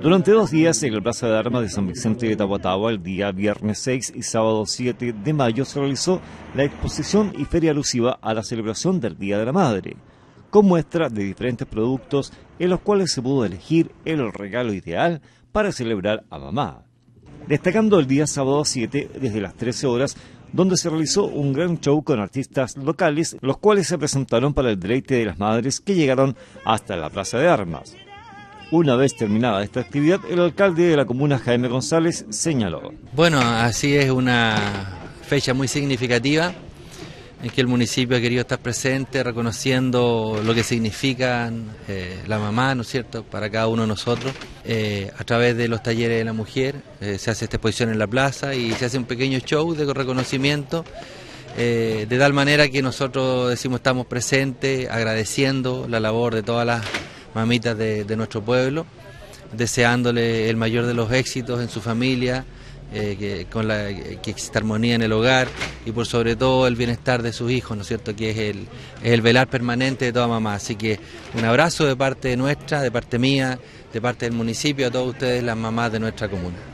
Durante dos días en la Plaza de Armas de San Vicente de Tahuatahua, el día viernes 6 y sábado 7 de mayo, se realizó la exposición y feria alusiva a la celebración del Día de la Madre, con muestra de diferentes productos en los cuales se pudo elegir el regalo ideal para celebrar a mamá. Destacando el día sábado 7 desde las 13 horas, donde se realizó un gran show con artistas locales, los cuales se presentaron para el deleite de las madres que llegaron hasta la Plaza de Armas. Una vez terminada esta actividad, el alcalde de la comuna, Jaime González, señaló. Bueno, así es una fecha muy significativa en que el municipio ha querido estar presente, reconociendo lo que significa eh, la mamá, ¿no es cierto?, para cada uno de nosotros. Eh, a través de los talleres de la mujer eh, se hace esta exposición en la plaza y se hace un pequeño show de reconocimiento. de tal manera que nosotros decimos estamos presentes, agradeciendo la labor de todas las mamitas de, nuestro pueblo, deseándole el mayor de los éxitos en su familia, eh, que, con la, que exista armonía en el hogar y por sobre todo el bienestar de sus hijos, ¿no es cierto? Que es el, es el velar permanente de toda mamá. Así que un abrazo de parte nuestra, de parte mía, de parte del municipio, a todos ustedes, las mamás de nuestra comuna.